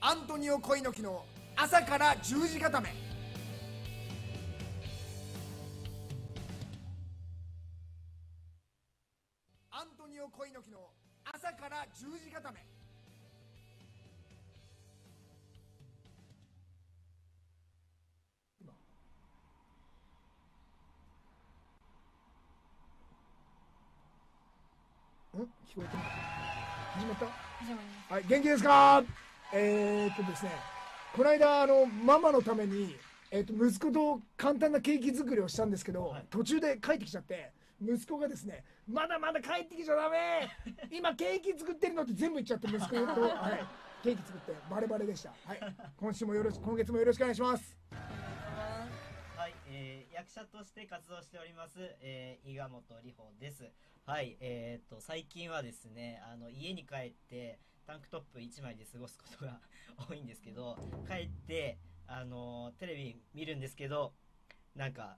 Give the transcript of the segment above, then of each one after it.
アントニオ恋の木の朝から十字固め。アントニオ恋の木の朝から十字固め。ん聞こえてるのか始まった？はい、元気ですか？えー、っとですね、この間、あの、ママのために、えーっと、息子と簡単なケーキ作りをしたんですけど、はい途中で帰ってきちゃって、息子がですね、まだまだ帰ってきちゃダメ今ケーキ作ってるのって全部言っちゃって、息子と、はい、ケーキ作ってバレバレでした。はい、今週もよろし今月もよろしくお願いします。はい、えー、役者として活動しております、えー、伊賀本里穂です。はい、えー、と、最近はですね、あの、家に帰って、タンクトップ1枚で過ごすことが 多いんですけど、帰って、あの、テレビ見るんですけど、なんか、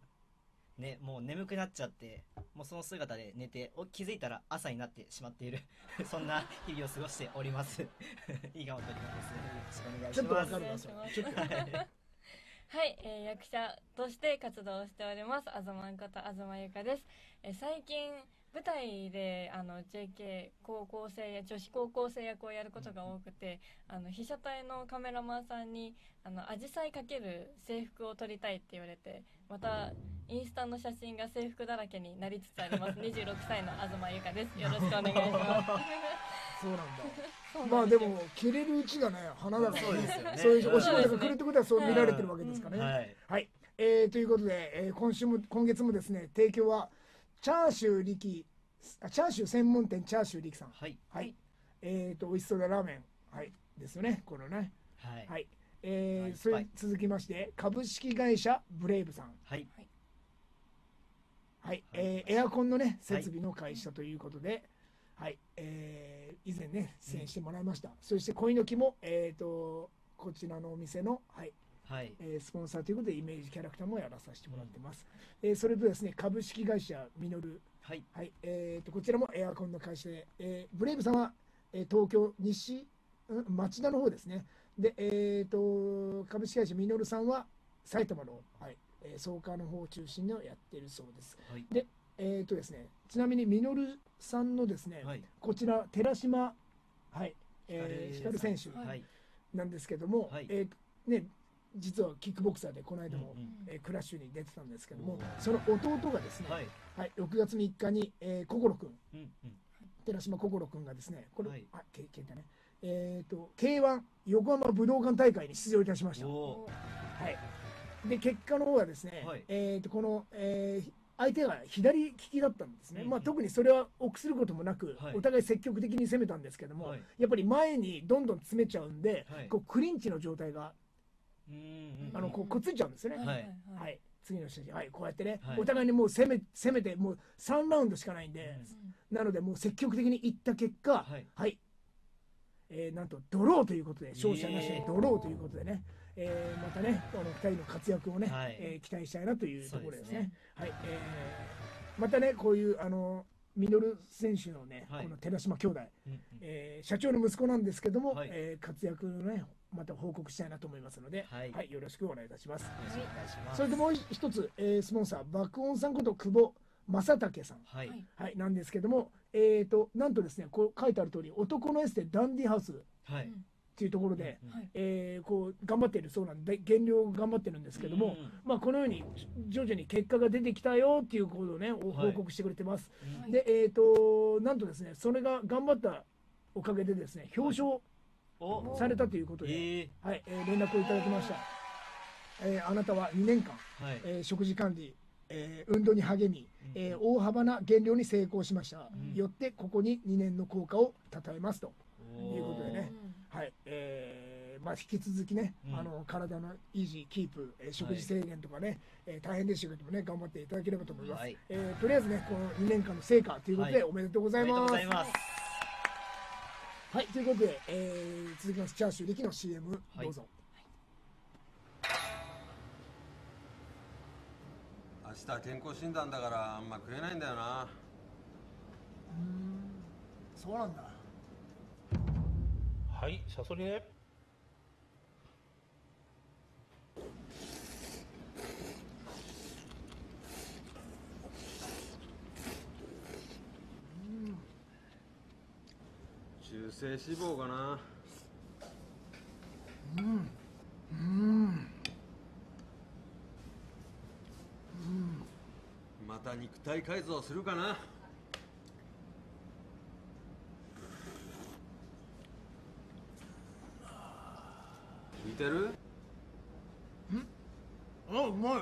ね、もう眠くなっちゃって、もうその姿で寝て、お気づいたら朝になってしまっている、そんな日々を過ごしております。伊賀本里穂です。よろしくお願いしちょっとわます。はい、えー役者として活動しておりますあずまんこと東ゆかです、えー最近舞台であの JK 高校生や女子高校生役をやることが多くてあの被写体のカメラマンさんにあの紫陽花かける制服を撮りたいって言われてまたインスタの写真が制服だらけになりつつあります。26歳の東ゆかです。よろしくお願いします。そうなんだ。まあでも、切れるうちがね、花だからそうですよね。そういうお仕事が来るってことはそう見られてるわけですからね。はい。はい、えーということで、えー今週も今月もですね提供はチャーシュー力。あチャーシュー専門店チャーシュー力さん。はい。はい、えーと美味しそうなラーメン。はい。ですよねこのね。はい。はい、えーはい。それはい。続きまして株式会社ブレイブさん。はい。はい、えーエアコンのね設備の会社ということで。はい、えー以前ね出演してもらいました、そして恋の木もえーとこちらのお店のはいはい。えースポンサーということでイメージキャラクターもやらさせてもらってます、えーそれとですね株式会社ミノル、はい。はいえー、とこちらもエアコンの会社で、えーブレイブさんは、えー東京西、うん町田の方ですねで、えー、と株式会社ミノルさんは埼玉の、はいえー、草加の方を中心にやっているそうですはい。でえーとですね、ちなみにミノルさんのですね、はい。こちら寺島、はいえー、光選手。なんですけども、はいえーね、実はキックボクサーでこの間も、うんうん。えークラッシュに出てたんですけどもその弟がですね、はい。はい6月3日に、えー、心くんうんうん。寺島心くんがですねこれ、はい。あけけたね。えー、と K1 横浜武道館大会に出場いたしました、はおい、で結果の方はですね、はい。えー、とこの、えー相手が左利きだったんですね、うんうん。まあ、特にそれは臆することもなく、はい。お互い積極的に攻めたんですけども、はい。やっぱり前にどんどん詰めちゃうんで、はい。こうクリンチの状態が。あのこうくっついちゃうんですよね。はい。はい、次の写真、はい、こうやってね、はい。お互いにもう攻め攻めて、もう3ラウンドしかないんで、なので、もう積極的にいった結果、はい。えーなんとドローということで、勝者なしえーでドローということでね、えーまたね、この2人の活躍をね、はい。えー期待したいなというところですね。すねはい。えーまたね、こういうあのミノル選手のね、はい。この寺島兄弟、うんうん。えー社長の息子なんですけども、はい。えー活躍のね、また報告したいなと思いますので、はいよろしくお願いいたします。よろしくお願いします。それでもう一つ、えースポンサー、爆音さんこと久保正武さん、はい。はいはい、なんですけども、えー、となんとですね、こう書いてある通り、男のエステダンディハウスっはい。ていうところで、うんはいえーこう頑張っているそうなんで、減量頑張ってるんですけども、うんまあ、このように徐々に結果が出てきたよっていうことをね、おはい報告してくれてます。はいで、えー、となんとですね、それが頑張ったおかげでですね、表彰おされたということで、ええ。はいえー連絡をいただきました。えーあなたは2年間、はい。えー食事管理、えー運動に励み、うん。えー大幅な減量に成功しました、うん。よってここに2年の効果をたたえますと、おいうことでね。はいえーまあ、引き続きね、うん。あの体の維持、キープ、えー食事制限とかね、えー大変でしたけどもね、頑張っていただければと思います。はい。えーとりあえずね、この2年間の成果ということで、はい。おめでとうございます。はい、ということで、えー続きます、チャーシュー力の CM、はいどうぞ。明日健康診断だからあんま食えないんだよなそうなんだ。はい、サソリね。中性脂肪かな。うん。また肉体改造するかな。聞いてる？あうまいよ。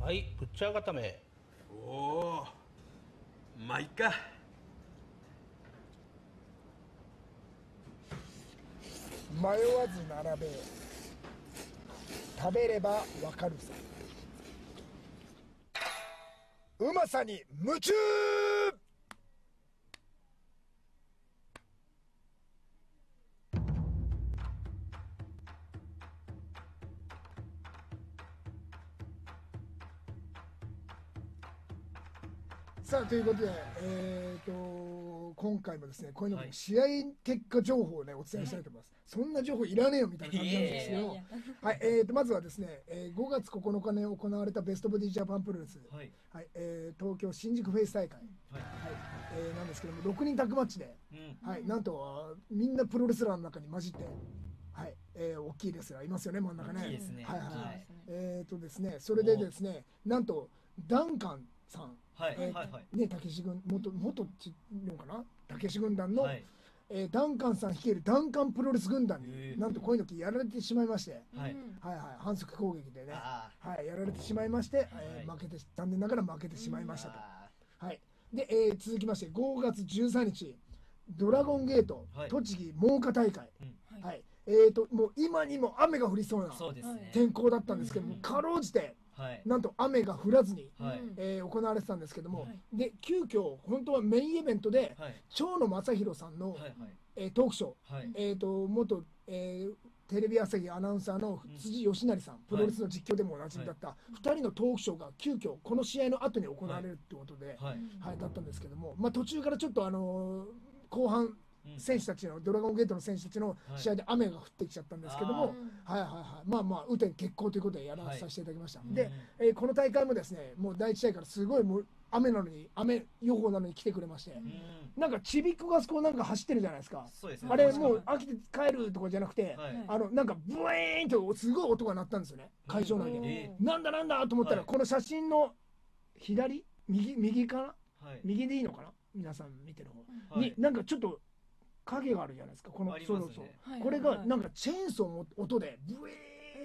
はいぶっちゃ固め。おおまあいっか迷わず並べ食べればわかるさ。うまさに夢中。さあということで、えー、今回もですねこういうのはい。試合結果情報をねお伝えしたいと思います、そんな情報いらねえよみたいな感じなんですけど。はい、えー、とまずはですね、えー5月9日に行われたベストボディジャパンプロレス、はい。はいえー東京新宿フェイス大会、はい。はいえーなんですけども6人タッグマッチで、うん。はい、なんとみんなプロレスラーの中に混じって、はいえー大きいレスラーいますよね真ん中ね。いいですね。はいはいね。えーとですね、それでですねなんとダンカンさん、はいえーはいはい。ね、たけし軍元元っていうのかな？たけし軍団の、はい。えーダンカンさん率いるダンカンプロレス軍団に、なんとこういうのやられてしまいまして、はい。うん。はいはい、反則攻撃でね、あはい、やられてしまいまして、えーはい。負けて残念ながら負けてしまいまーしたと。あはい、で、えー続きまして5月13日ドラゴンゲート、はい。栃木真岡大会、ーうん。はい。えー、ともう今にも雨が降りそうなそうですね。天候だったんですけども、うん。かろうじてはいなんと雨が降らずに、はい。うん。えー行われてたんですけども、はい。で急遽本当はメインイベントではい。長野正弘さんの、はいはい。えートークショー、はい。えー、と元、えーテレビ朝日アナウンサーの辻義成さん、プロレスの実況でもおなじみだった2人のトークショーが急遽この試合の後に行われるってことで、はい。はい、だったんですけども、まあ、途中からちょっと、あのー後半、うん選手たちのドラゴンゲートの選手たちの試合で雨が降ってきちゃったんですけども、はいはいはい、まあまあ、雨天決行ということでやらさせていただきました。で、えーこの大会もですね、もう第一試合からすごいもう雨なのに、雨予報なのに来てくれまして、うん。なんかちびっこがあそこなんか走ってるじゃないですか。あれも。う飽きて帰るとかじゃなくて、はい。あのなんかブエーンとすごい音が鳴ったんですよね、会場内で。えなんだなんだと思ったら、はい。この写真の左？右？右かな？はい。右でいいのかな？皆さん見てる方、はい。になんかちょっと影があるじゃないですか。このありますね。そうそうはいこれがなんかチェーンソーの音でブエ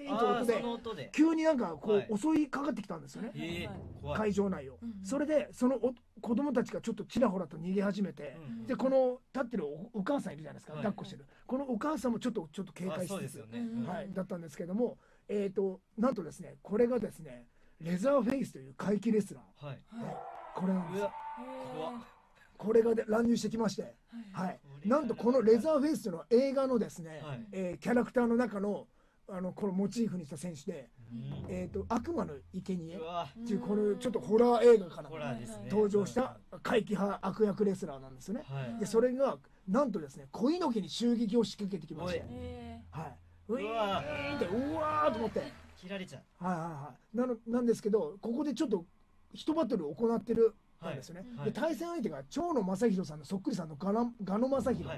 ーンとあー音でその音で。急になんかこはい。う襲いかかってきたんですよね、えー怖い。会場内を、うんそれでそのお子供たちがちょっとちらほらと逃げ始めて、うんでこの立ってるおお母さんいるじゃないですか、はい。抱っこしてる。このお母さんもちょっとちょっと警あ戒してそうですよね。うん。はい、だったんですけども、えー、となんとですねこれがですねレザーフェイスという怪奇レスラー、はい。はい、これなんですよ。うわ怖っこれがで乱入してきまして、はい、なんとこのレザーフェイスというのは映画のですね、はい。えーキャラクターの中のあのこのモチーフにした選手で、うん。えー、と悪魔の生贄。っていうこのちょっとホラー映画からね。登場した怪奇派悪役レスラーなんですよね。はい。でそれがなんとですね小猪木に襲撃を仕掛けてきまして。はい、うわ。ーンってうわーと思って。切られちゃう。はいはいはい、なのなんですけどここでちょっと一バトルを行ってるんですよね、はい。で対戦相手が長野正弘さんのそっくりさんのガナガノ正弘、は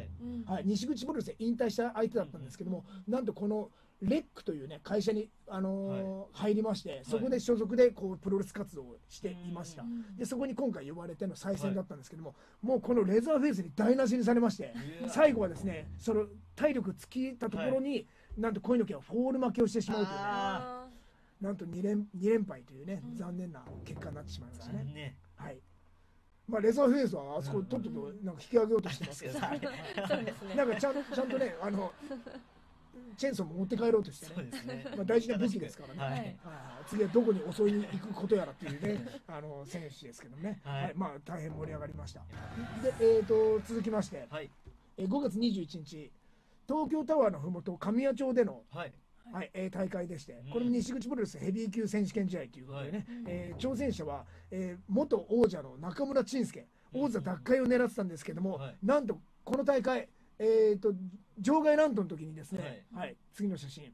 はい。西口プロレスで引退した相手だったんですけども、なんとこのレックというね会社に、あのー入りましてそこで所属でこうプロレス活動をしていました、うん。でそこに今回呼ばれての再戦だったんですけども、もうこのレザーフェイスに台無しにされまして最後はですねその体力尽きたところに、なんと小猪木はフォール負けをしてしまうというねなんと2連 ,2 連敗というね、うん。残念な結果になってしまいましたね。残念。はい。まあレザーフェイスはあそことっととなんか引き上げようとしてますけど、ね。なんかちゃんちゃんとねあのチェーンソーも持って帰ろうとしてね。ね。まあ大事な武器ですからね。ははい。次はどこに襲いに行くことやらっていうねあの選手ですけどね。はい。はい。まあ大変盛り上がりました。でえっ、と続きまして、はい。えー5月21日東京タワーのふもと神谷町でのはいはい、えー大会でしてうん、これも西口プロレスヘビー級選手権試合ということでね、はい。えー挑戦者は、えー元王者の中村慎介、王座奪回を狙ってたんですけども、はい。なんとこの大会、えー、と場外乱闘の時にですね、はい。次の写真、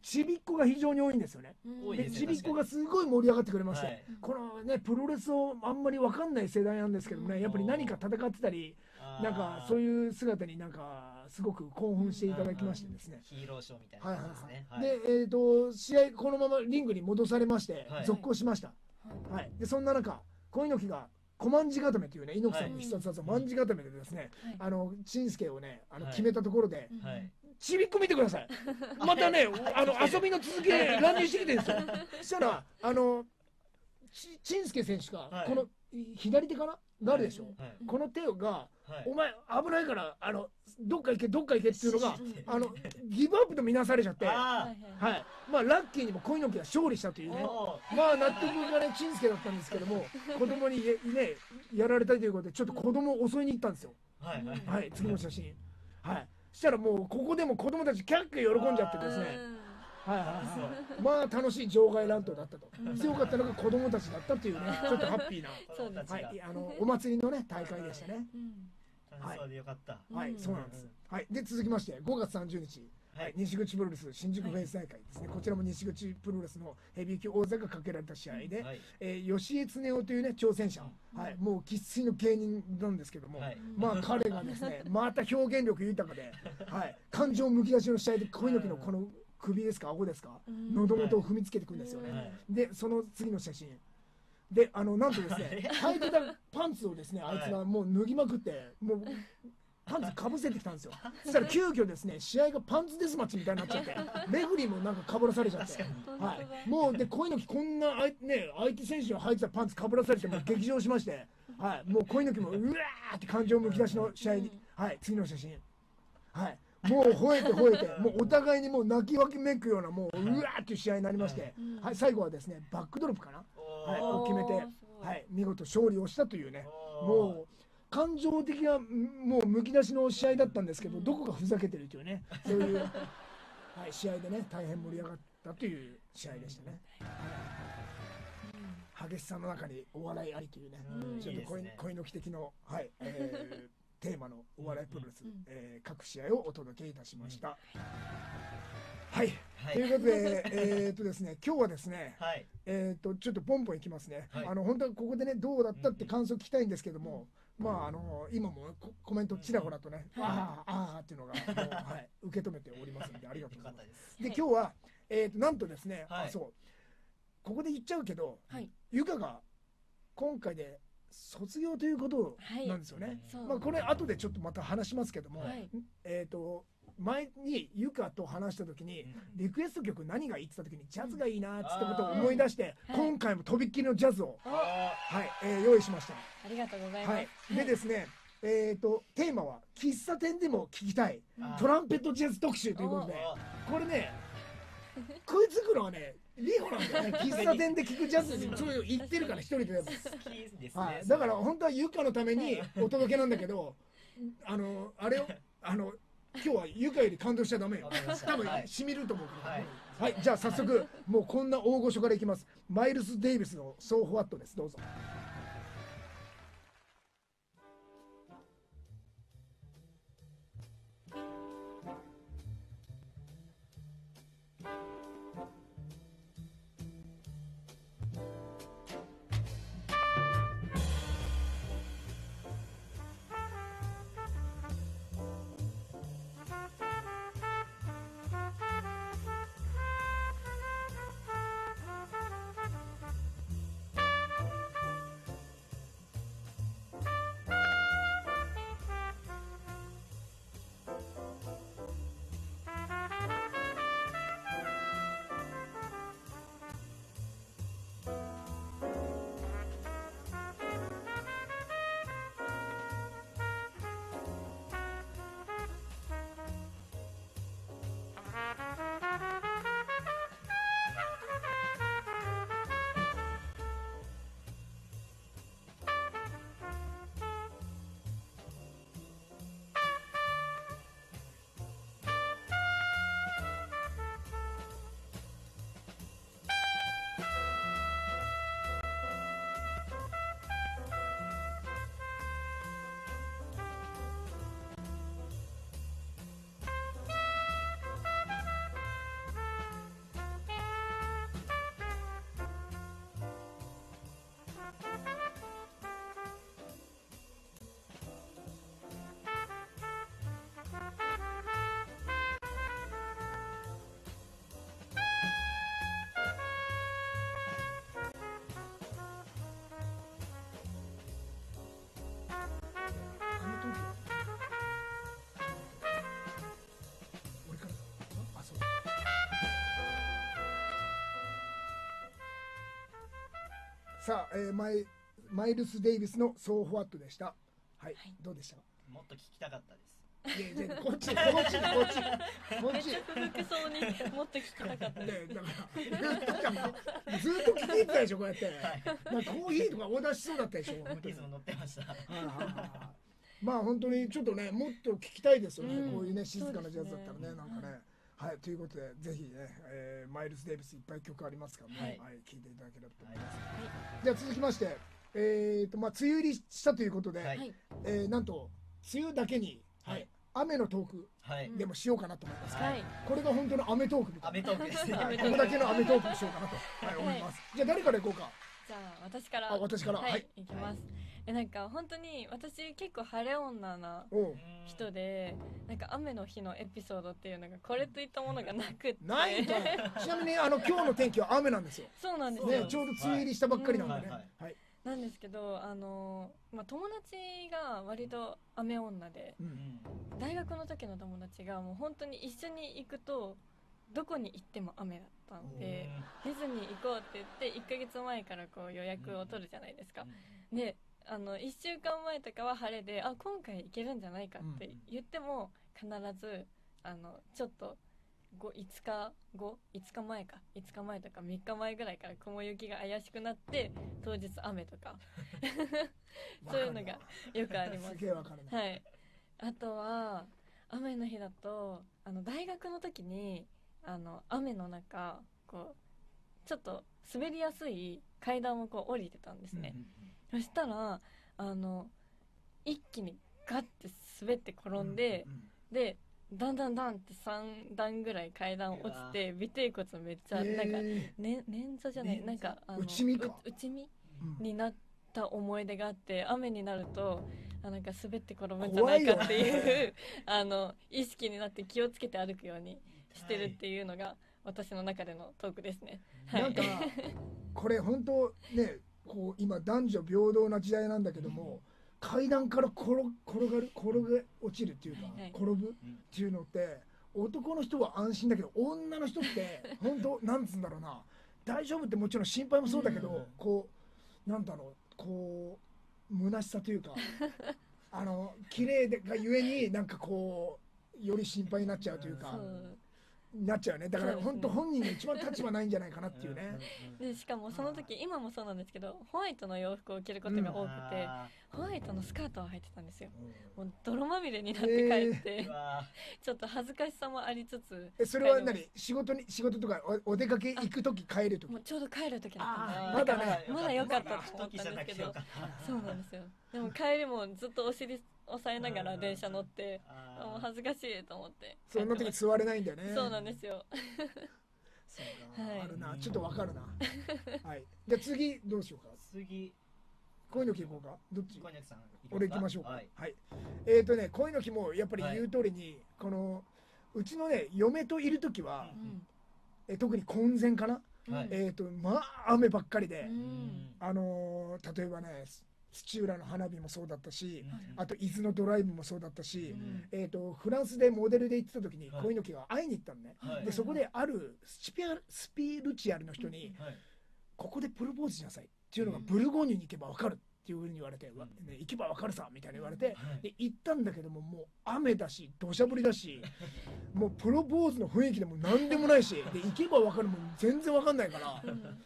ちびっ子が非常に多いんですよね。うんでちびっ子がすごい盛り上がってくれまして、はい。このねプロレスをあんまり分かんない世代なんですけどもね、やっぱり何か戦ってたりなんかそうういう姿になんかすごく興奮していただきましてですね。ヒーローショーみたいなはいはい感じですね。はい、で、えー、と試合このままリングに戻されまして、はい。続行しました、はい、でそんな中小猪木が小万字固めというね猪木さんの必殺技、万字固めでですね、はいあの陳助をねあのはい。決めたところで。ちびっこ見てください。またね、あの遊びの続きで乱入してきてるんですよ。そしたら、あの、ち陳助選手がはい、このい左手かな？があるでしょ？はい。この手が、はい。お前危ないから、あの、どっか行け、どっか行けっていうのがあの、ギブアップと見なされちゃって、はあはいい。まあ、ラッキーにも小猪木が勝利したというーね。まあ納得がね、陳助だったんですけども、子供にね、やられたということで、ちょっと子供を襲いに行ったんですよ。はいはい。はい、次の写真。はい。したらもう、ここでも子供たちキャッキャ喜んじゃってですね。はいはいはい。まあ楽しい場外乱闘だったと。強かったのが子供たちだったっていうね、ちょっとハッピーな。はい、あのお祭りのね大会でしたね。うん楽しそうでよかった。はい、うんそうなんです。はい、で続きまして5月30日。ははいい、西口プロレス新宿フェイス大会ですね、こちらも西口プロレスのヘビー級王座がかけられた試合で、はい。えー吉江恒夫というね挑戦者、はい、もう生粋の芸人なんですけども、はいまあ彼がですねまた表現力豊かで、はい、感情むき出しの試合で小猪木のこの首ですか顎ですか、うん。喉元を踏みつけてくるんですよね、はいでその次の写真。であのなんとですね履いてたパンツをですねあいつがもう脱ぎまくってもうパンツかぶせてきたんですよ。そしたら急遽ですね試合がパンツデスマッチみたいになっちゃって レフェリーもなんかかぶらされちゃって、はい、もうで小猪木こんなあい、ね、相手選手が履いてたパンツかぶらされてもう激上しまして、はい、もう小猪木もうわーって感情むき出しの試合に、はい、次の写真。はいもう吠えて吠えて、もうお互いにもう泣きわきめくような、もううわーっていう試合になりまして、はい、最後はですね、バックドロップかな、はい、を決めてはい、見事勝利をしたというね、もう感情的な、もうむき出しの試合だったんですけど、どこがふざけてるというね、そういう、はい、試合でね、大変盛り上がったという試合でしたね。激しさの中にお笑いありというね、うん。ちょっと恋恋の木的の、はいえーテーマのお笑いプロレス、うんえー各試合をお届けいたしました。はい、はい。ということで、えーっとですね、今日はですね、はい。えーっとちょっとポンポンいきますね。はい。あの本当はここでねどうだったって感想聞きたいんですけども、まああの今もココメントちらほらとね、ああああっていうのが はい受け止めておりますのでありがとうよございます。で今日はえーっとなんとですね、はい。あそう。ここで言っちゃうけど、はい。ゆかが今回で卒業ということなんですよね。そう。まあこれ後でちょっとまた話しますけども、はい。えっ、と前にゆかと話した時に、リクエスト曲何がいいって言った時にジャズがいいなっつったことを思い出して、はい。今回もとびっきりのジャズを、はいえー用意しました。ありがとうございます、はい、でですね、えっ、とテーマは喫茶店でも聴きたいートランペットジャズ特集ということで、これね食いつくのはねリホなんだよね。喫茶店で聴くジャズに。そういう言ってるから一人で好きですね。はい、だから本当はゆかのためにお届けなんだけど、あのあれをあの今日はゆかより感動しちゃダメよ。多分はい。しみると思うからはい。はい、じゃあ早速もうこんな大御所からいきます。マイルス・デイビスの「ソーフワット」です。どうぞさあ、えーマイマイルス・デイビスの「ソーフォワット」でした。はい、どうでした？かもっと聞きたかったです。いやいやこっちこっちこっちこっち。めっちゃ不服そうにもっと聞きたかったでだからずっと聞き入ってたでしょこうやって、なんかコーヒーとかオーダーしそうだったでしょ いつも乗ってました。はいはいはいはい。まあ本当にちょっとねもっと聞きたいですよね、うん。こういうね静かなジャズだったらねねなんかねはいということでぜひね、えーマイルス・デイビスいっぱい曲ありますからね、ははいい聞いていただければと思います、じゃあ続きましてえーとまあ梅雨入りしたということで、はい。はい。えーなんと梅雨だけに、はいはい。雨のトークはい。でもしようかなと思います、はい。これが本当のアメトークみたアいメトークです。ねな、はい、ここだけのアメトークにしようかなと、はい、思います、じゃあ誰からいこうか？じゃあ私から。あ私から。はい、はい。い、きますえなんか本当に私結構晴れ女なおう人でなんか雨の日のエピソードっていうのがこれといったものがなくって。ないんかいちなみにあの今日の天気は雨なんですよ。そうなんです。よ、ね、ちょうど梅雨入りしたばっかりなんでね。ははいい、はい。なんですけどあの、まあ、友達が割と雨女でう、うん。ん大学の時の友達がもう本当に一緒に行くとどこに行っても雨だったんでディズニー行こうって言って1ヶ月前からこう予約を取るじゃないですか、であの1週間前とかは晴れであ今回行けるんじゃないかって言っても必ずあのちょっと5 5日後5日前か5日前とか3日前ぐらいから雲行きが怪しくなって当日雨とか。そういうのがよくあります。はい。あとは雨の日だとあの大学の時にあの雨の中こうちょっと滑りやすい階段をこう降りてたんですね、そしたらあの一気にガッて滑って転んで、でだんだんだんって3段ぐらい階段落ちて尾てい骨めっちゃなんか、えね、捻挫じゃない捻挫？なんかあの内身内身になった思い出があって雨になるとあなんか滑って転ぶんじゃないかって怖い。い うあの意識になって気をつけて歩くようにしてるっていうのが私の中でのトークですね。はい、これ本当ねこう今男女平等な時代なんだけども階段から転転がる転が落ちるっていうか転ぶっていうのって男の人は安心だけど女の人って本当なんつうんだろうな。大丈夫ってもちろん心配もそうだけうん。どこうなんだろうこう虚しさというかあの綺麗でがゆえになんかこうより心配になっちゃうというかなっちゃうね。だから本当本人が一番立場ないんじゃないかなっていうね。でしかもその時今もそうなんですけどホワイトの洋服を着ることが多くて、ホワイトのスカートを履いてたんですよ。もう泥まみれになって帰って、うわちょっと恥ずかしさもありつつえそれは何？仕事に仕事とかおお出かけ行く時帰る時？もうちょうど帰る時だったまだね。まだ良かったと思ったんですけど。そうなんですよ。でも帰りもずっとお尻押さえながら電車乗ってあもう恥ずかしいと思って。その時帰って座れないんだよね。そうなんですよ。そうか。はい。あるな。ちょっとわかるな。はい。じゃあ次どうしようか。次。恋の木行こうか？どっち？俺行きましょうか。ははい。い、えっ、ー、とね恋の木もやっぱり言う通りに、このうちのね嫁といる時は、うん。え特に婚前かな、はい。えっ、とまあ雨ばっかりで、うん。あのー例えばね土浦の花火もそうだったし、うん。あと伊豆のドライブもそうだったし、うん。えー、とフランスでモデルで行ってた時にはい。恋の木が会いに行ったのね、はい。でそこであるスピアスピルチアルの人にはい「ここでプロポーズしなさい」っていうのがブルゴーニュに行けば分かるっていうふうに言われて、わね、行けば分かるさみたいに言われて、はい。で行ったんだけどももう雨だし土砂降りだし もうプロポーズの雰囲気でも何でもないし で行けば分かるもん全然分かんないから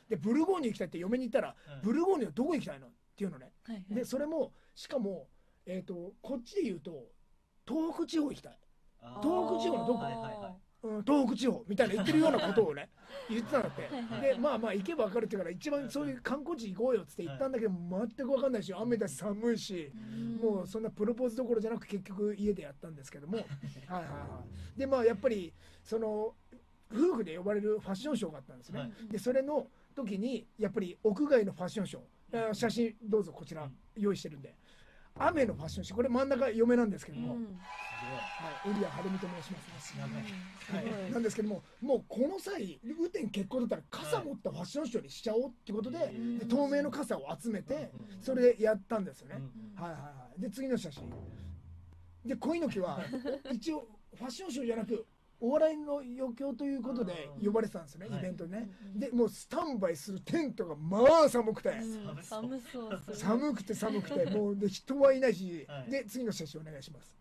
でブルゴーニュ行きたいって嫁に言ったら「ブルゴーニュはどこ行きたいの?」っていうのねはいはい。でそれもしかも、えー、とこっちで言うと東北地方行きたい、東北地方のどこ？はいはいはい。うん、東北地方みたいな言ってるようなことをね 言ってたんだって。はいはい。でまあまあ行けば分かるって言うから一番そういう観光地行こうよっつって言ったんだけど全く分かんないし雨だし寒いしもうそんなプロポーズどころじゃなく結局家でやったんですけども。はいはいはい。でまあやっぱりその夫婦で呼ばれるファッションショーがあったんですね、はい。でそれの時にやっぱり屋外のファッションショー写真どうぞこちら用意してるんで。雨のファッションショーこれ真ん中嫁なんですけども、うん。はい、エリア晴美と申しますね。やばい。はい、なんですけどももうこの際雨天決行だったら傘持ったファッションショーにしちゃおうってことで,、うん。で透明の傘を集めてうん。それでやったんですよね、うん。はいはいはい。で次の写真。で恋の木は 一応ファッションショーじゃなくお笑いの余興ということでうん。呼ばれてたんですよね、はい。イベントにね、うんでもうスタンバイするテントがまあ寒くて、うん。寒そう寒くて寒くて。もうで人はいないし、はい。で次の写真お願いします。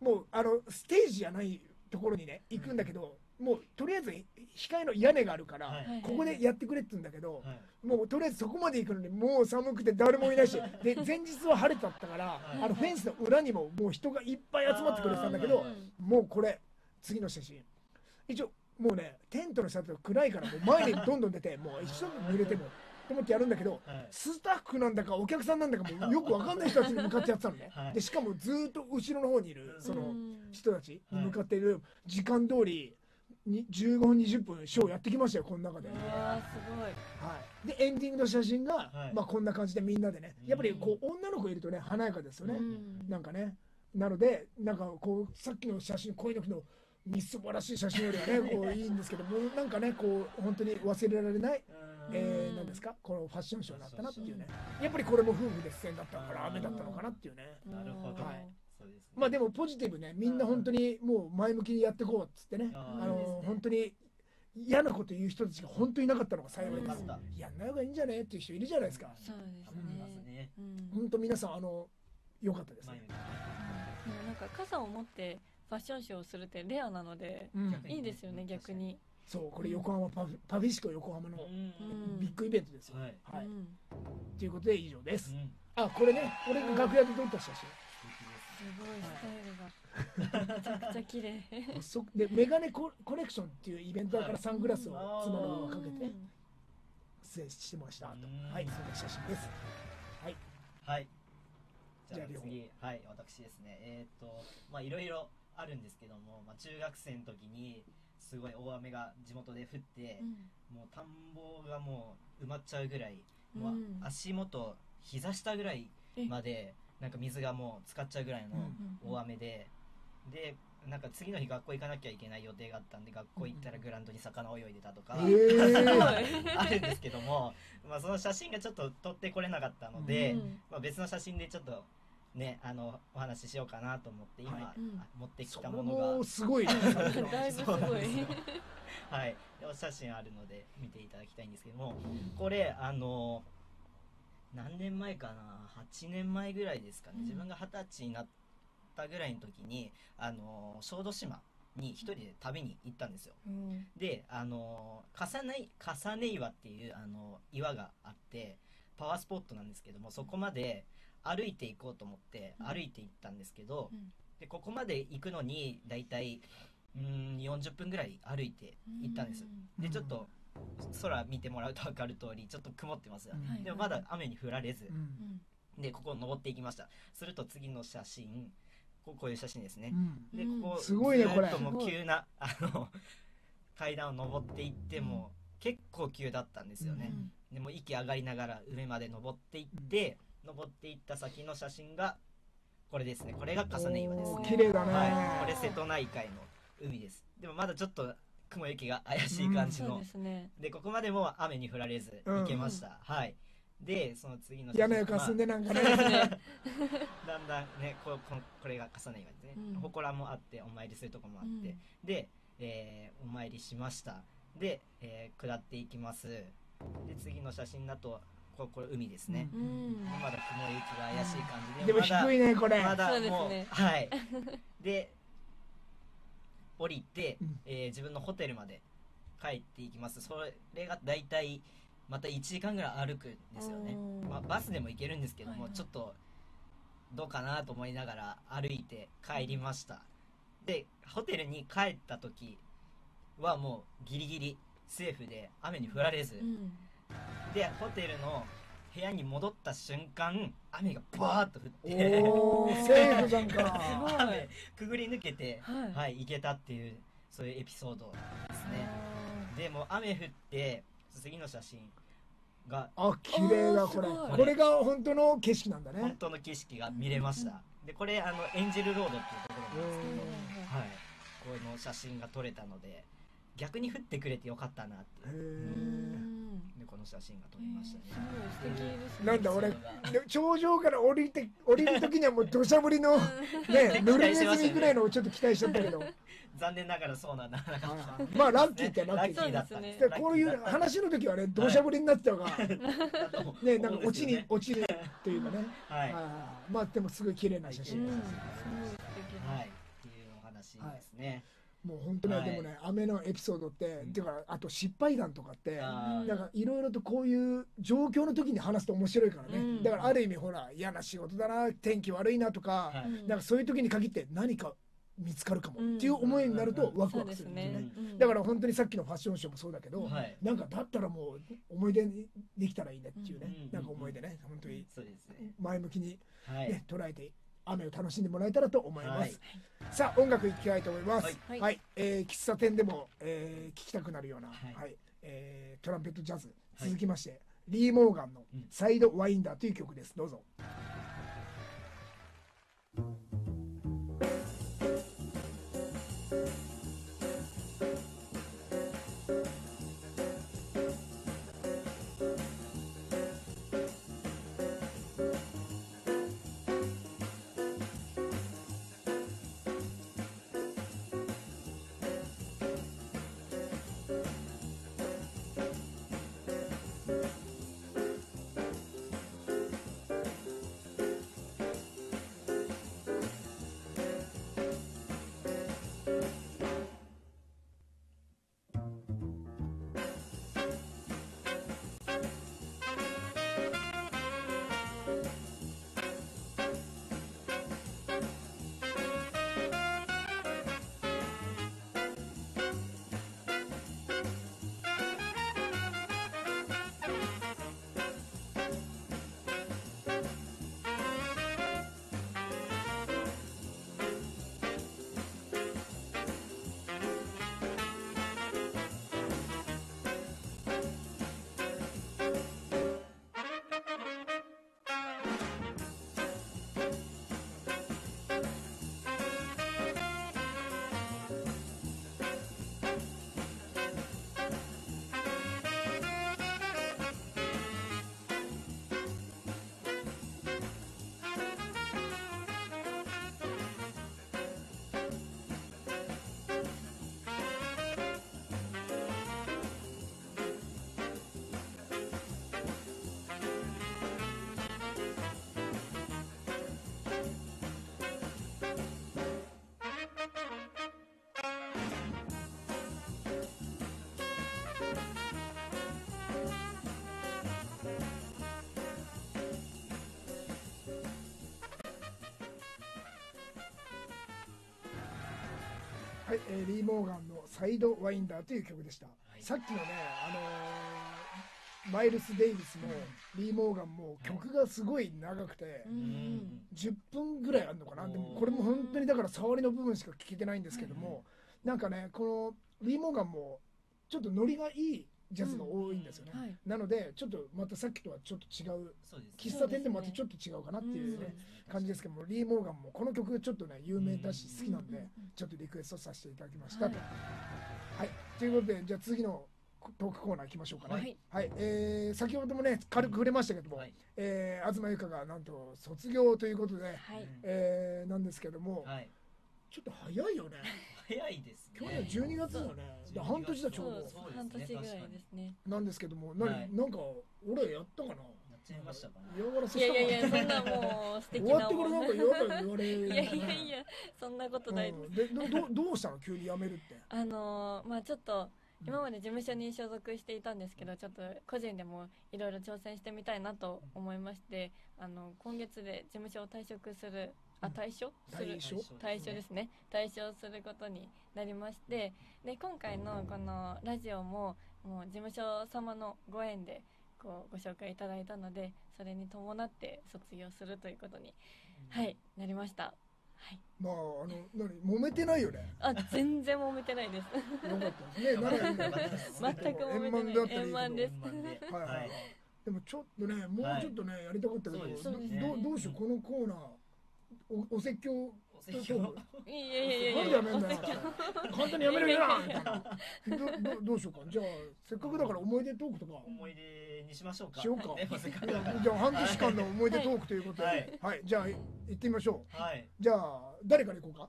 もうあのステージじゃないところにね行くんだけど、もうとりあえず控えの屋根があるから、ここでやってくれって言うんだけど、はい。もうとりあえずそこまで行くのにもう寒くて誰もいないしで前日は晴れだったから、い。あのフェンスの裏にももう人がいっぱい集まってくれてたんだけど、うんもうこれ次の写真。一応もうねテントの下だと暗いからもう前にどんどん出てもう一緒に濡れてもと思ってやるんだけどはい。スタッフなんだかお客さんなんだかもうよくわかんない人たちに向かってやってたのね、はい。でしかもずーっと後ろの方にいるそのうん。人たちに向かっている時間通りに15分20分ショーやってきましたよこの中で。うわーすごい。はい、でエンディングの写真が、はい。まあ、こんな感じでみんなでね。やっぱりこう女の子いるとね華やかですよね、うん。なんかね。なのでなんかこうさっきの写真こういう時のみすぼらしい写真よりはね こういいんですけどもうなんかねこう本当に忘れられない、えー、なんですかこのファッションショーだったなっていうね。やっぱりこれも夫婦熱戦だったのかな雨だったのかなっていうね。なるほど、はい。そうですね。まあでもポジティブねみんな本当にもう前向きにやっていこうっつってねあの本当に嫌なこと言う人たちが本当にいなかったのが幸いです。やんない方がいいんじゃねっていう人いるじゃないですか。そうです思いますねねうん。本当皆さんあの良かったですね。なんか傘を持ってファッションショーをするってレアなのでうん。逆いいですよね逆に。そうこれ横浜パフパフィシコ横浜のうん。ビッグイベントですよ。はい。はい。うん。ということで以上です。うん。あこれね俺が楽屋で撮った写真。すごいスタイルが。めちゃくちゃ綺麗。そでメガネココレクションっていうイベントだからサングラスを妻の方がかけて出演してましたとうん。はいそんな写真です。はい。はい。じゃあ次、はい、私ですね。えっ、と、まあいろいろあるんですけども、まあ中学生の時に、すごい大雨が地元で降って、もう田んぼがもう埋まっちゃうぐらい、もううん足元、膝下ぐらいまで、なんか水がもう浸かっちゃうぐらいの大雨で、で、なんか次の日学校行かなきゃいけない予定があったんで、学校行ったらグラウンドに魚泳いでたとか、えー。あるんですけども、まあその写真がちょっと撮ってこれなかったので、まあ、別の写真でちょっとねあのお話ししようかなと思って今、はい。持ってきたものが。もすごいね。だいぶすごい。はい。でお写真あるので見ていただきたいんですけどもこれあの何年前かな？8年前ぐらいですかね、うん。自分が二十歳になったぐらいの時にあの小豆島に一人で旅に行ったんですよ。うん。であの重ね重ね岩っていうあの岩があってパワースポットなんですけどもそこまで歩いていこうと思ってうん。歩いて行ったんですけど、うん。でここまで行くのにだいたいうーん40分ぐらい歩いて行ったんです、でちょっと空見てもらうと分かる通りちょっと曇ってますよね、はい。でもまだ雨に降られず。でここ登っていきました。すると次の写真こうこういう写真ですね、うん。でうん。ここすごいねこれ。ともう急なあの階段を登っていっても、結構急だったんですよね、でも息上がりながら上まで登っていって、登っていった先の写真がこれですね。これが重ね岩です綺麗だね。はい、これ瀬戸内海の海です。でもまだちょっと雲行きが怪しい感じの、そうですね。でここまでも雨に降られずうん。行けました、はい。でその次の嫌な予感すんでなんかね。そうですね。だんだんねこここれが重ね岩ですね、うん。祠もあってお参りするとこもあって、うん。で、えーお参りしました。で、えー下っていきます。で次の写真だとここれ海ですね、うん。うんまだ雲行きが怪しい感じででもまだ低いねこれ。まだもうね。はい。で降りて、うん。えー自分のホテルまで帰っていきます。それが大体また1時間ぐらい歩くんですよね、うん。まあ、バスでも行けるんですけども、はいはい。ちょっとどうかなと思いながら歩いて帰りました。でホテルに帰った時はもうギリギリセーフで雨に降られず、うんでホテルの部屋に戻った瞬間雨がバーッと降っておー セーフじゃんか。雨くぐり抜けてはい。はい、行けたっていうそういうエピソードですね。でもう雨降って次の写真があ綺麗だこれ。これが本当の景色なんだね。本当の景色が見れました、でこれあのエンジェルロードっていうところなんですけど、うん。はい、この写真が撮れたので逆に降ってくれてよかったなってへいううーんでこの写真が撮れましたね。すごい素敵ですね。なんだ俺頂上から降りて降りる時にはもう土砂降りのね ぬるネズミぐらいのをちょっと期待しちゃったけど。残念ながらそうなんだ。まあラッキーってラッキー。だったそうですでこういう話の時はね土砂降りになってたのが、ねなんか落ちに落ちるというかね、はい。まあでもすごい綺麗な写うん、真、すごい素敵。い。っていうお話ですね。もう本当ね、はいでもね雨のエピソードって、うんっていうかあと失敗談とかってなんかいろいろとこういう状況の時に話すと面白いからね、うんだからある意味ほら嫌な仕事だな天気悪いなとか、はいうんなんかそういう時に限って何か見つかるかもうんっていう思いになるとうんワクワクするんですよね。。うんだから本当にさっきのファッションショーもそうだけど、はい。なんかだったらもう思い出にできたらいいねっていうね、うんなんか思い出ね本当にそうですね。前向きに、はい。ね捉えて雨を楽しんでもらえたらと思います、はい。さあ音楽いきたいと思います。ははい。い、えー喫茶店でも、えー聴きたくなるような、ははいい。えートランペットジャズはい。続きまして、リー・モーガンのうん「サイド・ワインダー」という曲です。どうぞ。はい、えーリー・モーガンの「サイド・ワインダー」という曲でした、い。さっきのね、あのーマイルス・デイビスもリー・モーガンも曲がすごい長くて、ううん。ん。10分ぐらいあるのかな。でもこれも本当にだから触りの部分しか聞けてないんですけども、なんかねこのリー・モーガンもちょっとノリがいいジャズが多いんですよね、はい。なのでちょっとまたさっきとはちょっと違うね。喫茶店でもまたちょっと違うかなっていうね感じですけどもリー・モーガンもこの曲ちょっとね有名だし好きなんでちょっとリクエストさせていただきましたと。はい、ということでじゃあ次のトークコーナー行きましょうかね。はいはい、えー先ほどもね軽く触れましたけども、はいえー東由香がなんと卒業ということで、はい。えーなんですけども、はい。ちょっと早いよね。早いですね。去年12月だよね。だ半年だちょうそうど。そうですね半年ぐらいですね。なんですけども、何、はいなんか俺やったかな？やっちゃいましたかね。嫌がらせいしたかな？やいやいや、そんなもう素敵終わなもんってからなんか嫌だ言われる、いやいやいや、そんなことないです。うんでどどどうしたの？急に辞めるって。あのーまあちょっと今まで事務所に所属していたんですけどちょっと個人でもいろいろ挑戦してみたいなと思いましてあの今月で事務所を退職するあ退所する。退所退所ですね。退所することになりましてで今回のこのラジオももう事務所様のご縁でこうご紹介いただいたのでそれに伴って卒業するということにはいなりました。はい。まああの何？揉めてないよね。あ全然揉めてないです。よかったですね。ならよね全く揉めてない。円満です。円満で。はいはい。でもちょっとね、もうちょっとね、やりたかったけど、そうですそうですどどうしよう、このコーナー、おお説教。お説教。いやいやいやいなんでややめんだよ簡単にやめれるなみたいな。どどどうしようか。じゃあせっかくだから思い出トークとか。思い出にしましょうか。しようか。でもせっかくだから。じゃあ半年間の思い出トークということで、ははい。いじゃあ行ってみましょう。はい。じゃあ誰から行こうか？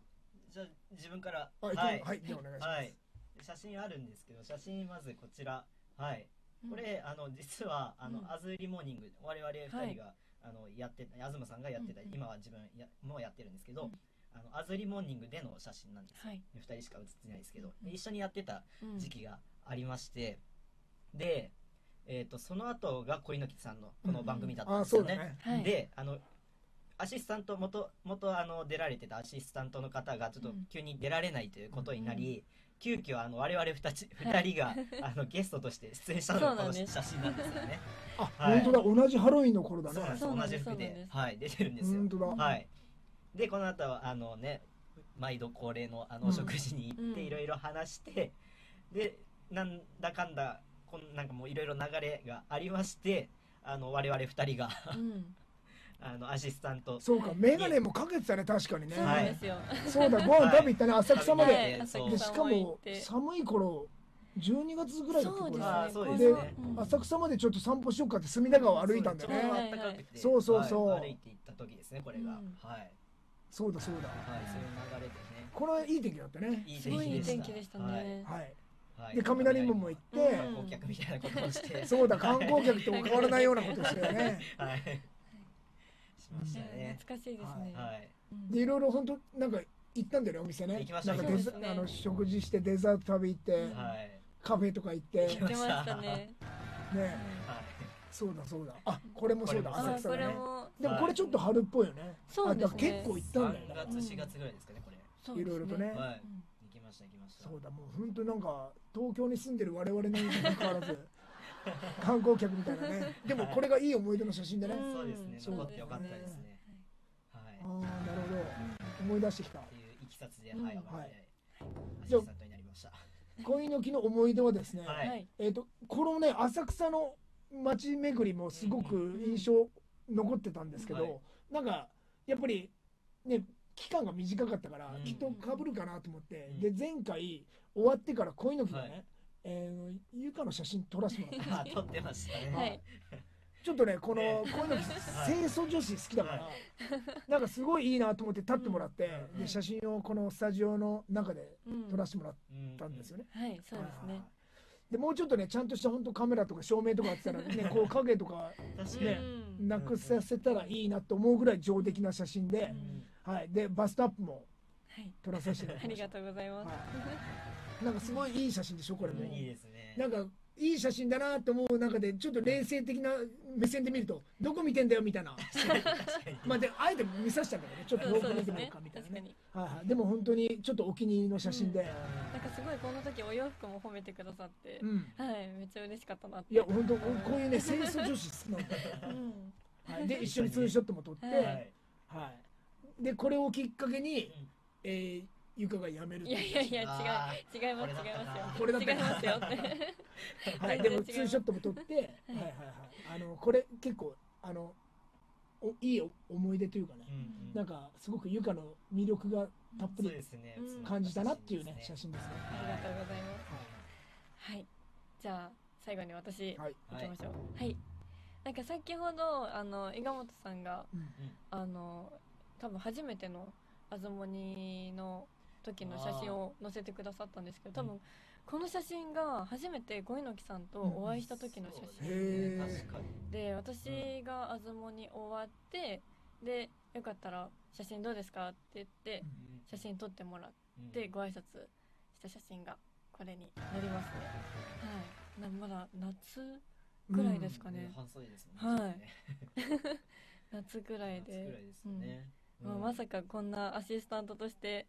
じゃあ自分から。あ行きまはい、じゃあお願いします、はい。写真あるんですけど写真まずこちら。はい。これ、あの実はあの、うん。アズーリモーニング。我々二人が、あのやってた東さんがやってた、うんうん。今は自分やもうやってるんですけど、うん。あのアズーリモーニングでの写真なんです、はい。二人しか写ってないですけど、うん一緒にやってたうん。時期がありまして、で、えー、とその後が小猪木さんのこの番組だったんあですよね。そうだね。はい。であのアシスタント元元あの出られてたアシスタントの方がちょっとうん。急に出られないということになり、う急遽あの我々二人はい。二人が、あのゲストとして出演したのがこの写真なんですよね。あ、はい。本当だ。同じハロウィンの頃だね。そうなんです。そうなんです。同じ服ではい出てるんですよ。本。当だ、はい。でこの後はあのね毎度恒例のあのうんお食事に行ってうん。いろいろ話して、でなんだかんだこんなんかもういろいろ流れがありましてあの我々二人がうんあのアシスタント。そうかメガネもかけてたね確かにね。そうですよ。そうだご飯食べ行ったね浅草まで、でしかも寒い頃12月ぐらいだっけそうですね。浅草までちょっと散歩しようかって隅田川歩いたんだよね。そうそう。そうそうはい。歩いて行った時ですねこれが、うん。はい。そうだそうだ。はいそういう流れでね。これはいい天気だったね。すごいいい天気でしたはい。ねはい。はい。で雷門も行って、うん。観光客みたいなことをして。そうだ観光客と変わらないようなことしてよね。はいしましたうんね懐かしいですね。はいうん。でいろいろ本当なんか行ったんだよねお店ね。行きました。なんかね。あの食事してデザート食べ行って、はい。カフェとか行って。行きましたね。ね。はい。そうだそうだ。あこれもそうだ。浅草だね。れもでもこれちょっと春っぽいよね。そうですね。結構行ったんだよ3ね月4月ぐらいですかねこれ。そうですいろいろとね。行きました行きました。そうだもう本当なんか東京に住んでる我々にもかかわらず 観光客みたいなね。でもこれがいい思い出の写真でね、うん。そうですね。そう。残ってよかったですね。はい。ああなるほど。思い出してきた。っていういきさつでうん。はい。はい。アシスタントになりました。恋の木の思い出はですね、えっ、とこのね浅草の街巡りもすごく印象残ってたんですけど、はい。なんかやっぱりね期間が短かったから、うん。きっと被るかなと思って、うん。で前回終わってから恋の木がね、はいえーゆかの写真撮らせてもらったあ 撮ってましたね。はい。ちょっとねこのね恋の木清楚女子好きだから、はなんかすごいいいなと思って撮ってもらって、うん。で写真をこのスタジオの中でうん。撮らせてもらっうんたんですよね。はいそうですね。でもうちょっとねちゃんとした本当カメラとか照明とかあってたらねこう影とかねなくさせたらいいなと思うぐらい上出来な写真でう、ん。はい、でバストアップもはい。撮らさせていた。だ ありがきましたとうございます。はい、なんかすごいいい写真でしょこれも、いいですね。なんかいい写真だなと思う中でちょっと冷静的な目線で見るとどこ見てんだよみたいな。まあであえて見させたんだけどねちょっとどこ見てみようかみたいなね。はいはい、でも本当にちょっとお気に入りの写真で、なんかすごいこの時お洋服も褒めてくださってうん。はいめっちゃ嬉しかったなって。いや本当こういうね清楚女子好きなんだよ、うん。はい、で一緒にツーショットも撮って、ははい。はい、でこれをきっかけに、えー、ゆかが辞めるっていやいやいやあ違う。違います違いますよこれだった。違いますよ。ってはい、でもツーショットも撮って、はい。はいはい、あのこれ結構あのおいい思い出というかね、うんうん。なんかすごくゆかの魅力がたっぷりそうですね。うん。感じたなっていうね写写真真ですね。ありがとうございます。はい。じゃあ最後に私はい、行きましょう。はい。なんか先ほどあの伊賀本さんがうん。あの多分初めてのあずもにの時の写真を載せてくださったんですけど多分この写真が初めて小猪木さんとお会いした時の写真ですね確かに。で私があずもに終わってでよかったら写真どうですかって言って写真撮ってもらってご挨拶した写真がこれになりますね。はい。なまだ夏ぐらいですかね、半袖ですもんはい。ね夏ぐらい夏ぐらいでですよねまあ、まさかこんなアシスタントとして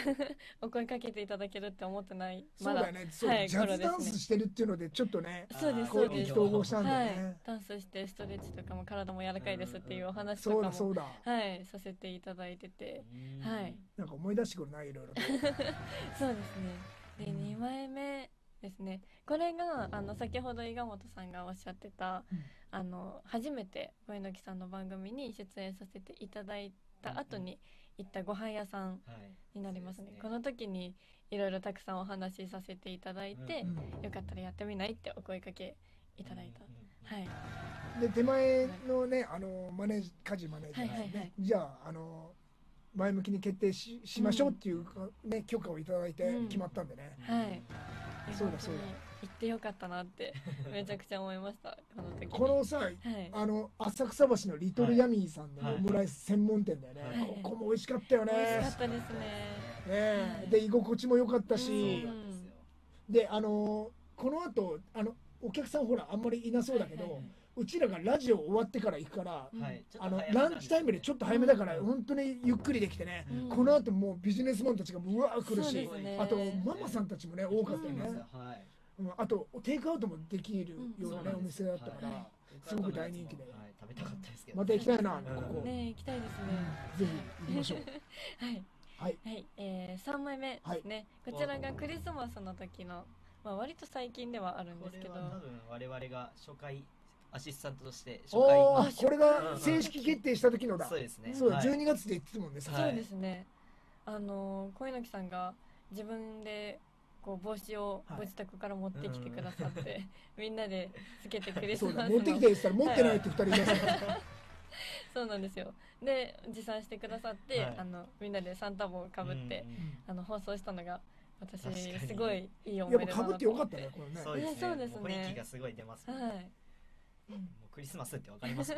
お声かけていただけるって思ってないそうだよね、そうはいジャズ頃ですね。ダンスしてるっていうのでちょっとねそうですそうです。意気投合したんだはい、ダンスしてストレッチとかも体も柔らかいですっていうお話そとかもうだそうだ。はいさせていただいてて。うん。はい。なんか思い出してくるないろいろと。そうですね。でうん2枚目ですね。これがあの先ほど伊賀本さんがおっしゃってた、うん。あの初めて小猪木さんの番組に出演させていただいた後に行ったご飯屋さんはい。になりますね。そうですこの時にいろいろたくさんお話しさせていただいて、うんよかったらやってみない？ってお声かけいただいた、うんうんはい。で手前のねあのマネージ家事マネージャー。ですね、はいはいはい。じゃああの前向きに決定ししましょうっていうか、ね許可をいただいてうん。決まったんでね、はい。そうだそうだ行ってよかったなって めちゃくちゃ思いましたこの時に。このさはい。あの浅草橋のリトルヤミーさんのはい。オムライス専門店だよね、はい。ここも美味しかったよね。美味しかったですね。ねえ。で居心地も良かったし、うんですよ。であのこの後あのお客さんほらあんまりいなそうだけど、はいはいはうちらがラジオ終わってから行くから、うんあのと早めなんランチタイムでちょっと早めだから、うん。本当にゆっくりできてね、うん。この後もうビジネスマンたちがうわー来るそうし、ですね。あとママさんたちもね多かったよね、はいうんあとテイクアウトもできるようなお店だったから、はい。すごく大人気で。はい。食べたかったですけど。また行きたいな、うんここ、ね行きたいですね、ぜひ行きましょう。はい。はい。はい、えー、3枚目ですね、こちらがクリスマスの時の、まあ、割と最近ではあるんこですけど。れは多分我々が初回アシスタントとして初回おーこれが正式決定した時のだ、そうですね。そう、はい。12月で言ってたもんね、そうですね。あのー小猪木さんが自分でこう帽子をはいご自宅から持ってきてくださって、みんなでつけてクリスそうだマスの持ってきてって言ったら持ってないって二人いましたそうなんですよ。で持参してくださって、はい。あのみんなでサンタ帽をかぶって、うんうんあの放送したのが私すごいいい思やっい出だなとぱかぶってよかったねこれね。そうですね。ねそうですね。雰囲気がすごい出ますね。はい。もうクリスマスってわかります？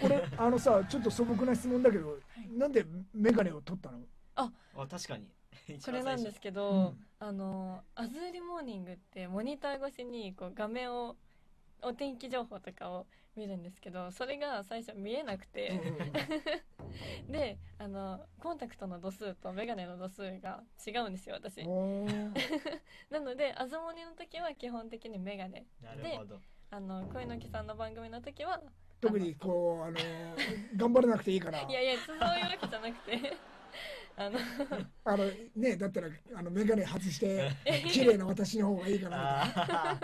これあのさちょっと素朴な質問だけど、なんでメガネを取ったの？あ確かにこれなんですけど、うん。あのアズーリモーニングってモニター越しにこう画面をお天気情報とかを見るんですけどそれが最初見えなくて、であのコンタクトの度数とメガネの度数が違うんですよ私。なのでアズモニの時は基本的にメガネ。なるほど。あの小猪木さんの番組の時は特にこうあの頑張らなくていいから。いやいやそういうわけじゃなくてあのあのねだったらあのメガネ外して綺麗な私の方がいいかな。みたいなあ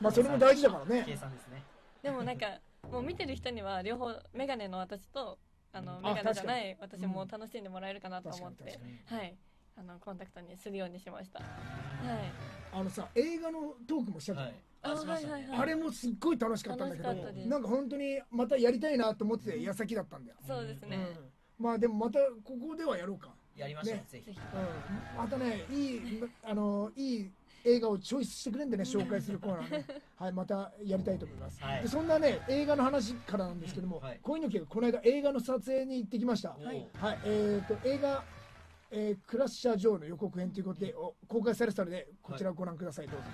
まあそれも大事だからー計ね算ですね。でもなんかもう見てる人には両方メガネの私とあのうん。メガネじゃない私も楽しんでもらえるかなと思って。確かに確かに。はい。あのコンタクトにするようにしました。はい。あのさ映画のトークもしたじゃん、はい。ああれもすっごい楽しかったんだけどなんか本当にまたやりたいなと思ってて矢先だったんだよ、そうですね、うん、まあでもまたここではやろうか。やりましょうね。ぜひ。うん、またねいいあのいい映画をチョイスしてくれんでね紹介するコーナーね。はいまたやりたいと思います、はい。でそんなね映画の話からなんですけども、うんはい小猪木がこの間映画の撮影に行ってきました。はい、はい、えっ、と映画、えークラッシャー・ジョーの予告編ということでお公開されてたのでこちらをご覧ください。どうぞ、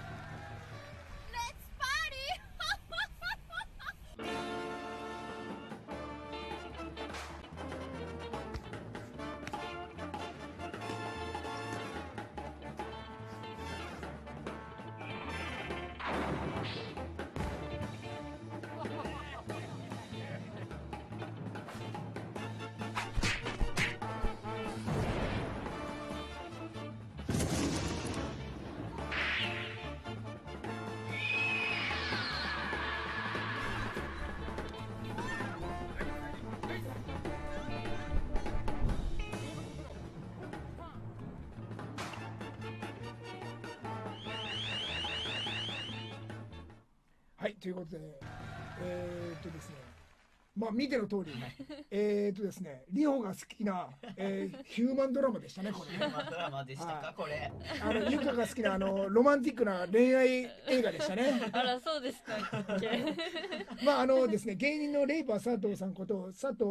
まあ見ての通り、えー、っとですね、リホが好きな、えーヒューマンドラマでしたね、これね。まあドラマでしたはいかこれあのユカが好きなあのロマンティックな恋愛映画でしたね。あらそうですか まああのですね、芸人のレイバー佐藤さんこと佐藤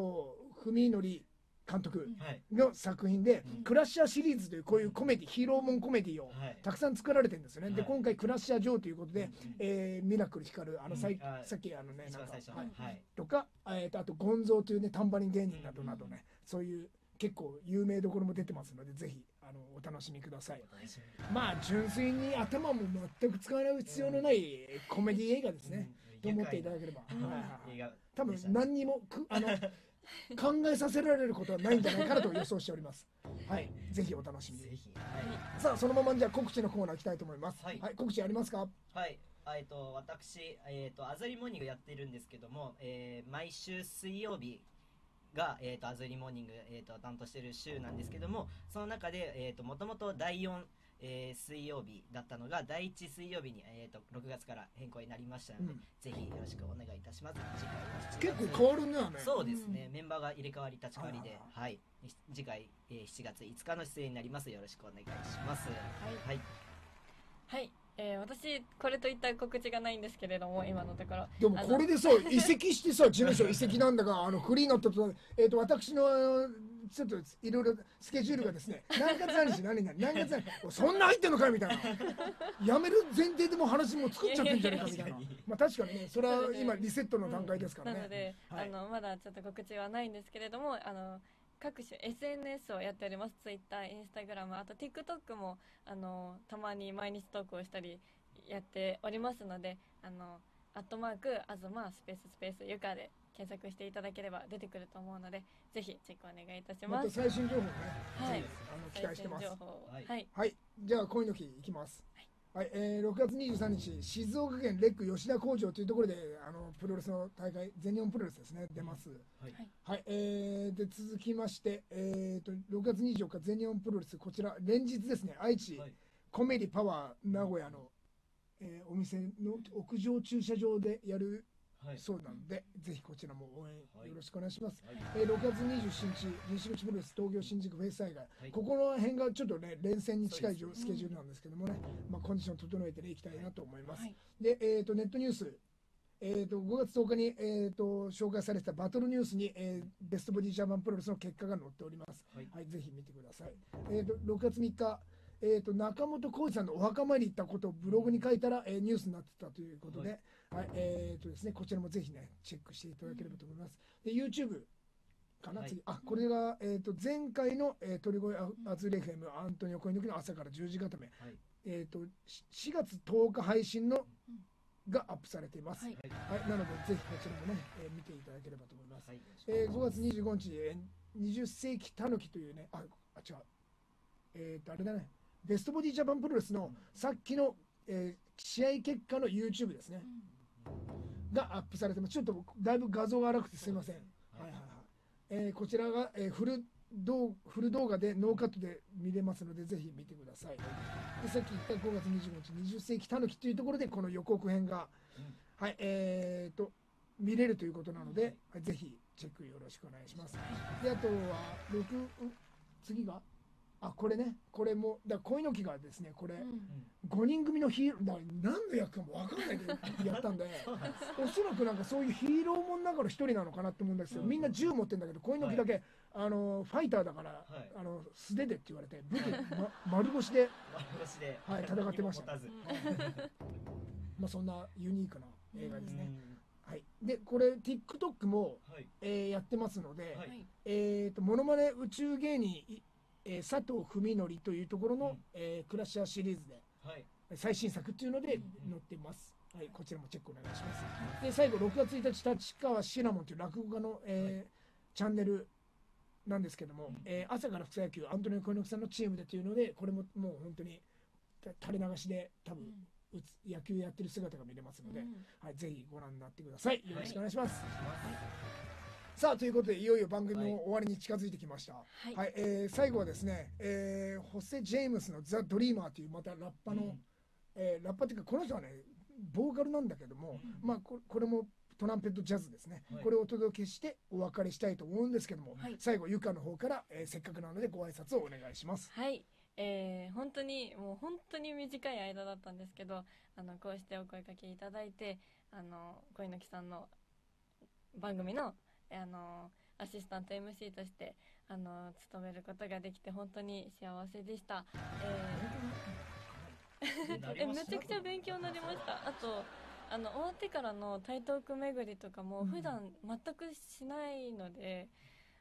文則監督はい。の作品で、うん。クラッシャーシリーズというこういうコメディ、ヒーローモンコメディをはい。たくさん作られてるんですよね。で、はい。今回クラッシャージョーということで、うんえーミラクル光るあのさいうん。はい。さっきあのねなんかはい。はい。とか、えーとあとゴンゾーというねタンバリン芸人などなどね、そういう結構有名どころも出てますのでぜひあのお楽しみください。まあ純粋に頭も全く使わない必要のないコメディ映画ですね。うん。と思っていただければ、うん。はいはい多分何にもくあの 考えさせられることはないんじゃないかなと予想しております。はい、ぜひお楽しみに。ぜひはいさあそのままじゃあ告知のコーナー行きたいと思います。は、はいい告知ありますか？はい、あえっと私、えっとアザリモーニングやってるんですけども、えー毎週水曜日が、えー、とアズリーモーニング、えー、と担当している週なんですけどもその中で、えー、ともともと第4、えー水曜日だったのが第1水曜日に、えー、と6月から変更になりましたので、うん。ぜひよろしくお願いいたします。次回は7結月構変わるねあれ。そうですね、メンバーが入れ替わり立ち替わりであ、はい、次回、えー7月5日の出演になります。よろしくお願いします。はい。はい、はい、えー私これといった告知がないんですけれども今のところ。でもこれでさ移籍してさ事務所移籍なんだがあのフリーになったと,、えー、と私のちょっといろいろスケジュールがですね何月何日何々何月何日おそんな入ってんのかみたいな。やめる前提でも話も作っちゃってんじゃねえかみたいな。まあ確かにねそれは今リセットの段階ですからね、なので、はい。あのまだちょっと告知はないんですけれどもあの各種 SNS をやっております。Twitter、Instagram あと TikTok もあのたまに毎日投稿したりやっておりますのであのアットマークあずまスペーススペースゆかで検索していただければ出てくると思うのでぜひチェックお願いいたしまたます。最新情報ね、はい。あの期待してます。はい。はい。はい、じゃあ、恋の日いきます。はい、えー、6月23日、静岡県レック吉田工場というところで、あのプロレスの大会、全日本プロレスですね、出ます。はい。はい、えー、で続きまして、えー、と6月24日、全日本プロレス、こちら、連日ですね、愛知、はい。コメディパワー名古屋の、えーお店の屋上駐車場でやるはい。そうなので、ぜひこちらも応援はい。よろしくお願いします。はい。えー6月27日、西口プロレス東京新宿フェイス大会、はい。ここの辺がちょっとね、連戦に近いスケジュールなんですけどもね、まあ、コンディション整えてね、いきたいなと思います。はい。で、えー、とネットニュース、えー、と5月10日に、えー、と紹介されてたバトルニュースに、えーベストボディジャーマンプロレスの結果が載っております。はい。はい、ぜひ見てください。えー、と6月3日、えー、と中本浩二さんのお墓参り行ったことをブログに書いたら、えーニュースになってたということで、はい。えーとですね、こちらもぜひね、チェックしていただければと思います。で、YouTube かな、はい。次。あ、これが、えー、と前回の、えー、鳥越アズレフェム、アントニオ・コインの時の朝から10時固め、はい。えー、とし4月10日配信のがアップされています。はい。はい、なので、ぜひこちらもね、えー見ていただければと思います。はい。えー5月25日、えー20世紀たぬきというね、あ、あ違う、えっ、と、あれだね、ベストボディジャパンプロレスのさっきの、えー試合結果の YouTube ですね、がアップされてます。ちょっとだいぶ画像が荒くてすいません。はいはいはい。えーこちらが、えーフル動フル動画でノーカットで見れますので、ぜひ見てください。でさっき言った5月25日、20世紀たぬきというところで、この予告編が、はい、えー、と、見れるということなので、はいぜひチェックよろしくお願いします。で、あとは、6、うん次が、あ、これね、これも、だから恋の木がですね、これ、5人組のヒーロー、だ何の役かも分かんないで やったんで、おそらくなんかそういうヒーローもんの中の一人なのかなと思うんですけど、みんな銃持ってんだけど、恋の木だけ、あのファイターだから、はい。あの素手でって言われて、武器、ま、丸腰で、はい戦ってました。まあ、そんなユニークな映画ですね。うん。はい、で、これ、TikTok も、はい。えーやってますので、はいはい。えー、とモノマネ宇宙芸人、いえー佐藤文則というところの、うんえークラッシャーシリーズではい最新作っていうのでうん載ってます。はい、こちらもチェックお願いします。で、最後、6月1日、立川シナモンという落語家の、えーチャンネルなんですけども、うんえー朝から草野球、アントニオ小猪木さんのチームでというので、これももう本当にた垂れ流しで、多分うつ野球やってる姿が見れますので、はい、ぜひご覧になってください。よろしくお願いします。さあということでいよいよ番組も終わりに近づいてきました。はい。はい。えー最後はですね、えーホセ・ジェームスのザ・ドリーマーというまたラッパの、うん。えーラッパっていうかこの人はねボーカルなんだけども、まあここれもトランペットジャズですね、はい。これをお届けしてお別れしたいと思うんですけども、はい。最後ゆかの方から、えーせっかくなのでご挨拶をお願いします。はい、えー本当にもう本当に短い間だったんですけどあのこうしてお声かけいただいてあの恋の木さんの番組のあのアシスタント MC としてあの務めることができて本当に幸せでした。えーえめちゃくちゃ勉強になりました。あとあの終わってからの台東区巡りとかも普段全くしないので、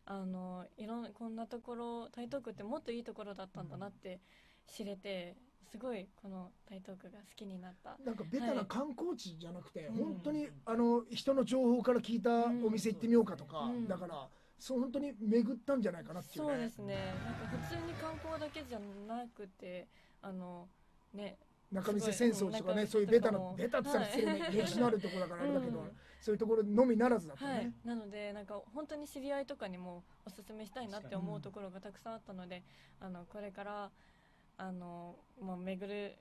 あのいろんこんなところ台東区ってもっといいところだったんだなって知れてすごいこの台東区が好きになった。なんかベタはない。観光地じゃなくて、うん。本当にあの人の情報から聞いたお店行ってみようかとか、うん。だからそう本当に巡ったんじゃないかなっていう。ね。そうですね。なんか普通に観光だけじゃなくてあのね。中見世戦争とかねそういうベタなベタって言ったら失礼ねはい。歴史のあるところだからあれだけど、うん。そういうところのみならずだったはい。ね、、なのでなんか本当に知り合いとかにもおすすめしたいなって思うところがたくさんあったのであのこれからあのもう巡る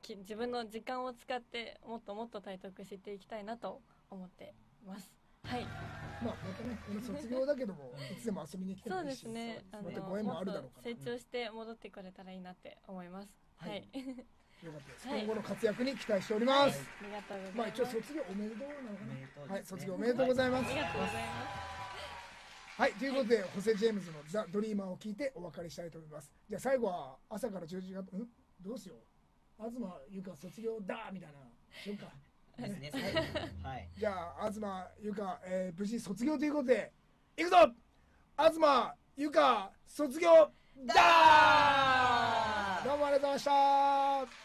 き自分の時間を使ってもっともっと体得していきたいなと思ってます。はい、まあまたねこの卒業だけどもいつでも遊びに来てもそういいしですね。あのまたご縁もあるだろうもっから。と成長して戻ってくれたらいいなって思います。ははい。い、よかったです、はい。今後の活躍に期待しております、ありがとうございます。まあ一応卒業おめでとうなのかおめでとうです。ねなはい卒業おめでとうございます。ありがとうございます。はい、ということで、ホセ・ジェームズのザ・ドリーマーを聞いてお別れしたいと思います。じゃあ最後は朝から10時が、ん？どうしよう東ゆか卒業だみたいな、しようか。ですね。はい。じゃあ、東ゆか、えー無事卒業ということで、いくぞ東ゆか卒業だどうもありがとうございました「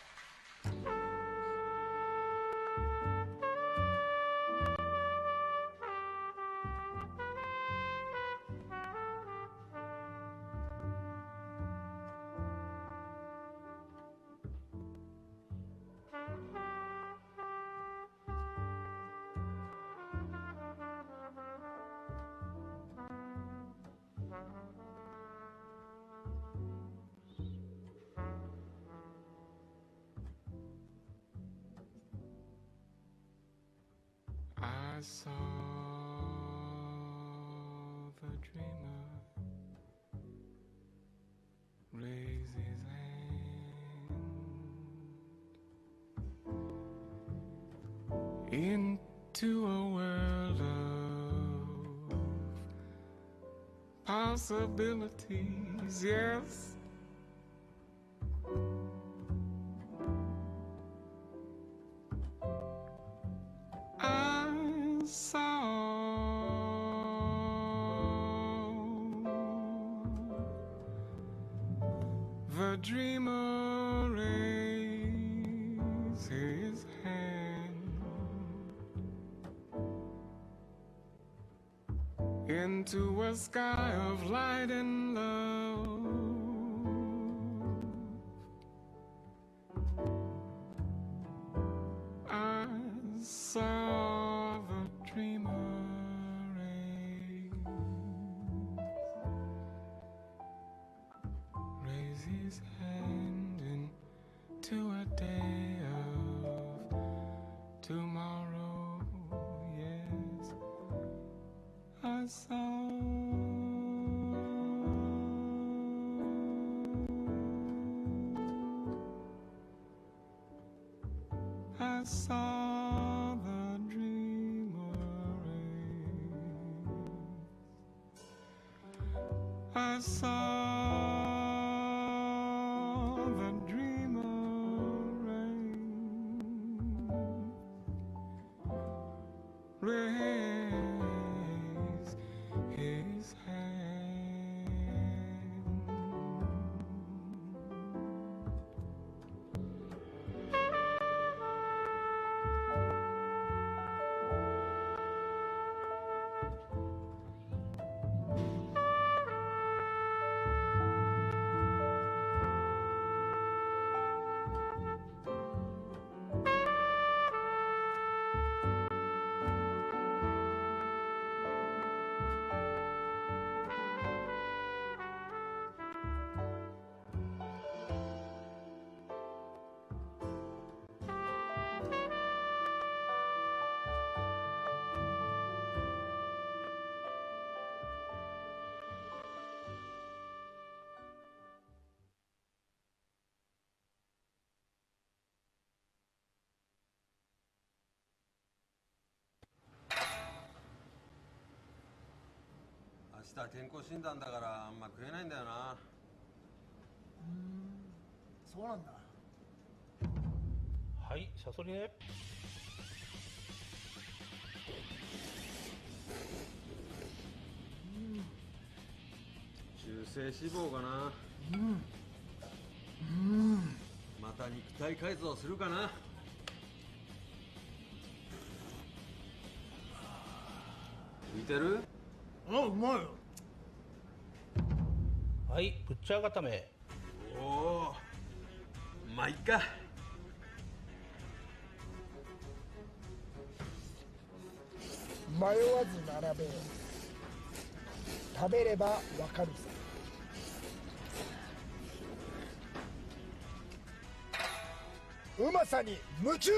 into a world of possibilities. Yes. Into a sky of light and love. 明日健康診断だからあんま食えないんだよな。そうなんだ。はい、サソリね。中性脂肪かな。また肉体改造するかな。浮いてる？あ、うまい。よ。いぶっちゃめ。おおまあいっか。迷わず並べ食べればわかるさ。うまさに夢中。